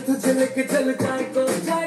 तुझे लेके चल जाए को